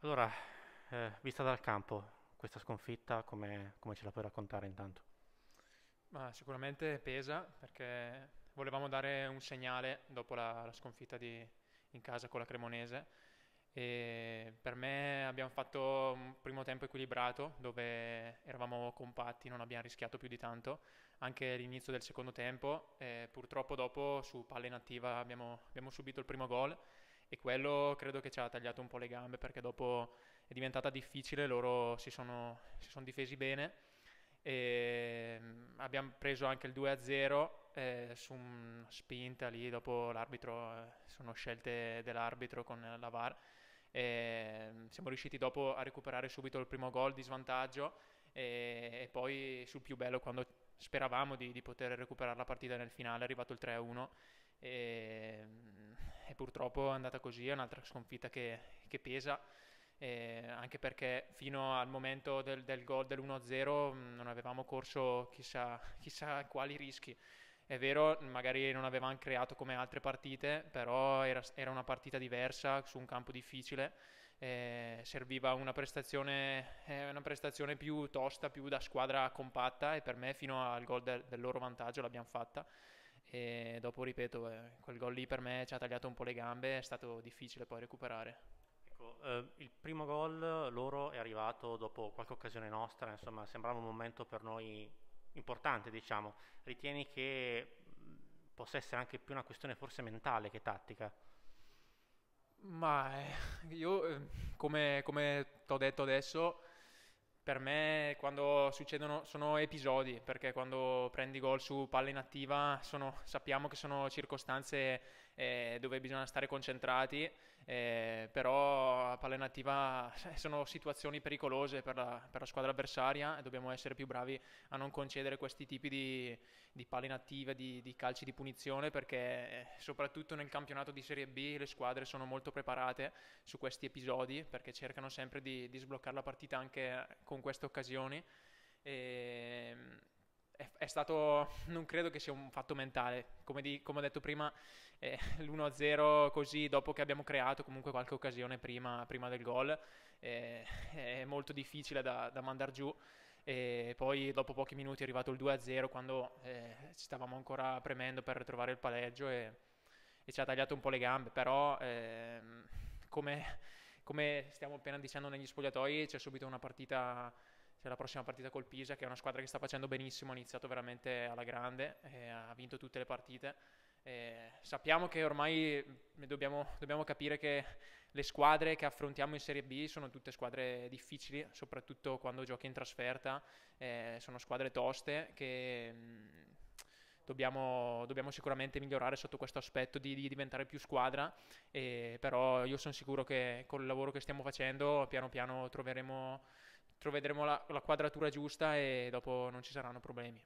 Allora, eh, vista dal campo, questa sconfitta come, come ce la puoi raccontare intanto? Ma sicuramente pesa perché volevamo dare un segnale dopo la, la sconfitta di- in casa con la Cremonese e per me abbiamo fatto un primo tempo equilibrato dove eravamo compatti, non abbiamo rischiato più di tanto. Anche all'inizio del secondo tempo, eh, purtroppo dopo su palla inattiva abbiamo, abbiamo subito il primo gol e quello credo che ci ha tagliato un po' le gambe perché dopo è diventata difficile, loro si sono, si sono difesi bene. E mm, abbiamo preso anche il 2-0 eh, su una spinta lì, dopo l'arbitro, eh, sono scelte dell'arbitro con la VAR e mm, siamo riusciti dopo a recuperare subito il primo gol di svantaggio e, e poi sul più bello quando speravamo di, di poter recuperare la partita nel finale è arrivato il 3-1 e, mm, e purtroppo è andata così, è un'altra sconfitta che, che pesa eh, anche perché fino al momento del, del gol dell'1-0 mh, non avevamo corso chissà, chissà quali rischi. È vero, magari non avevamo creato come altre partite, però era, era una partita diversa su un campo difficile. eh, serviva una prestazione, eh, una prestazione più tosta, più da squadra compatta e per me fino al gol del, del loro vantaggio l'abbiamo fatta. E dopo, ripeto, eh, quel gol lì per me ci ha tagliato un po' le gambe, è stato difficile poi recuperare. Ecco, eh, il primo gol loro è arrivato dopo qualche occasione nostra, insomma, sembrava un momento per noi importante, diciamo. Ritieni che mh, possa essere anche più una questione forse mentale che tattica? Ma eh, io, eh, come, come ti ho detto adesso, per me quando succedono sono episodi, perché quando prendi gol su palla inattiva sono- sappiamo che sono circostanze eh, dove bisogna stare concentrati, eh, però a palla inattiva sono situazioni pericolose per la, per la squadra avversaria e dobbiamo essere più bravi a non concedere questi tipi di, di palle inattive, di, di calci di punizione, perché eh, soprattutto nel campionato di Serie B le squadre sono molto preparate su questi episodi perché cercano sempre di, di sbloccare la partita anche con queste occasioni. E, è, è stato, non credo che sia un fatto mentale, come, di- come ho detto prima, eh, l'1-0 così dopo che abbiamo creato comunque qualche occasione prima, prima del gol, eh, è molto difficile da, da mandare giù. E poi dopo pochi minuti è arrivato il 2-0 quando eh, ci stavamo ancora premendo per trovare il pareggio e, e ci ha tagliato un po' le gambe, però ehm, come, come stiamo appena dicendo negli spogliatoi c'è subito una partita, c'è la prossima partita col Pisa che è una squadra che sta facendo benissimo, ha iniziato veramente alla grande, ha vinto tutte le partite. E sappiamo che ormai dobbiamo, dobbiamo capire che le squadre che affrontiamo in Serie B sono tutte squadre difficili, soprattutto quando giochi in trasferta, eh, sono squadre toste che mh, dobbiamo, dobbiamo sicuramente migliorare sotto questo aspetto di, di diventare più squadra, e, però io sono sicuro che con il lavoro che stiamo facendo piano piano troveremo, troveremo la, la quadratura giusta e dopo non ci saranno problemi.